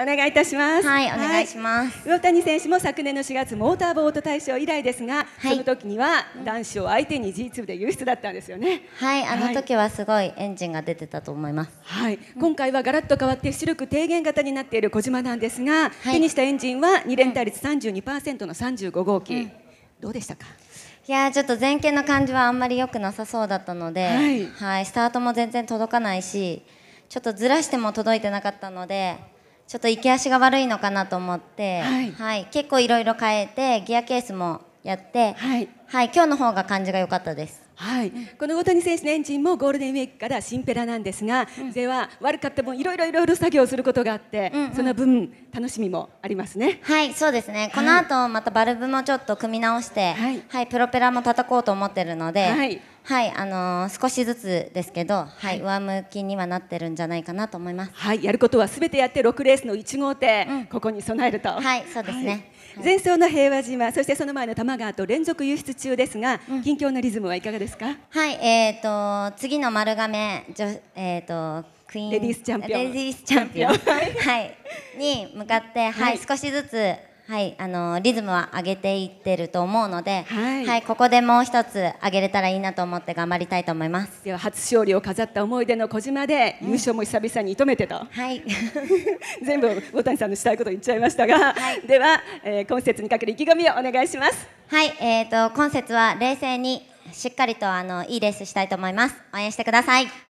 お願いいたします。はいお願いします。魚谷選手も昨年の4月モーターボート大賞以来ですが、その時には男子を相手に G2 で優出だったんですよね。はいあの時はすごいエンジンが出てたと思います。はい、今回はガラッと変わって出力低減型になっている小島なんですが、手にしたエンジンは2連対率32%の35号機、どうでしたか？いやーちょっと前傾の感じはあんまり良くなさそうだったので、はい。はい、スタートも全然届かないしちょっとずらしても届いてなかったのでちょっと行き足が悪いのかなと思って、はい。結構いろいろ変えてギアケースもやって、はい。はい、今日の方が感じが良かったです。はい、この大谷選手のエンジンもゴールデンウィークから新ペラなんですが、では悪かった分いろいろいろいろ作業をすることがあって、その分楽しみもありますね。はい、そうですね。この後またバルブもちょっと組み直して、はい、プロペラも叩こうと思ってるので、はいはい、あのー少しずつですけど、はい、上向きにはなってるんじゃないかなと思います。はい、やることはすべてやって6レースの1号艇、ここに備えると。はい、そうですね。前走の平和島、そしてその前の玉川と連続輸出中ですが、近況のリズムはいかがですか？はい、えっ、と次の丸亀女えっ、とクイーンレディースチャンピオン。レディースチャンピオン。チャンピオン。はい。に向かってはい、はい。少しずつはいあのリズムは上げていってると思うので、はいここでもう一つ上げれたらいいなと思って頑張りたいと思います。では初勝利を飾った思い出の小島で、優勝も久々に射止めてと。はい。全部大谷さんのしたいこと言っちゃいましたが、では、えー今節にかける意気込みをお願いします。はい、えっ、と今節は冷静にしっかりとあのいいレースしたいと思います。応援してください。